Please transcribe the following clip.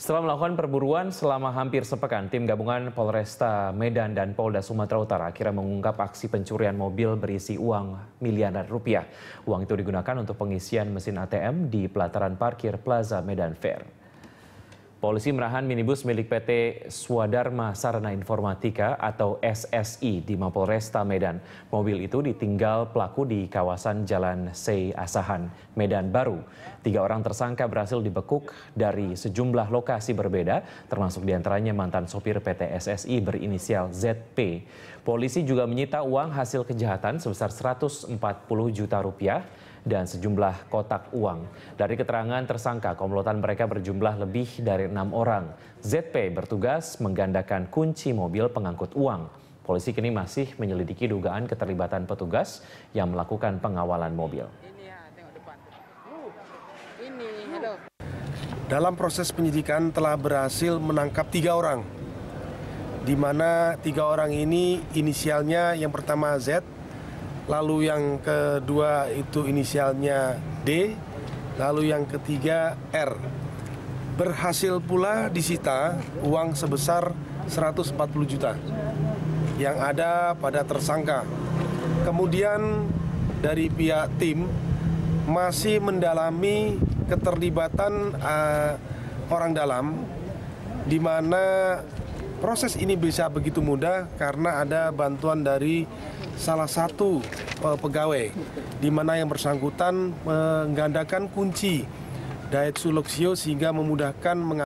Setelah melakukan perburuan selama hampir sepekan, tim gabungan Polresta Medan dan Polda Sumatera Utara akhirnya mengungkap aksi pencurian mobil berisi uang miliaran rupiah. Uang itu digunakan untuk pengisian mesin ATM di pelataran parkir Plaza Medan Fair. Polisi merahan minibus milik PT Swadharma Sarana Informatika atau SSI di Mapolresta Medan. Mobil itu ditinggal pelaku di kawasan Jalan Sei Asahan, Medan Baru. Tiga orang tersangka berhasil dibekuk dari sejumlah lokasi berbeda, termasuk di antaranya mantan sopir PT SSI berinisial ZP. Polisi juga menyita uang hasil kejahatan sebesar 140 juta rupiah dan sejumlah kotak uang. Dari keterangan tersangka, komplotan mereka berjumlah lebih dari enam orang. ZP bertugas menggandakan kunci mobil pengangkut uang. Polisi kini masih menyelidiki dugaan keterlibatan petugas yang melakukan pengawalan mobil. Dalam proses penyidikan telah berhasil menangkap tiga orang, di mana tiga orang ini inisialnya yang pertama Z, lalu yang kedua itu inisialnya D, lalu yang ketiga R. Berhasil pula disita uang sebesar 140 juta yang ada pada tersangka. Kemudian dari pihak tim masih mendalami keterlibatan uh, orang dalam di mana Proses ini bisa begitu mudah karena ada bantuan dari salah satu uh, pegawai di mana yang bersangkutan menggandakan kunci Daet Suluksio sehingga memudahkan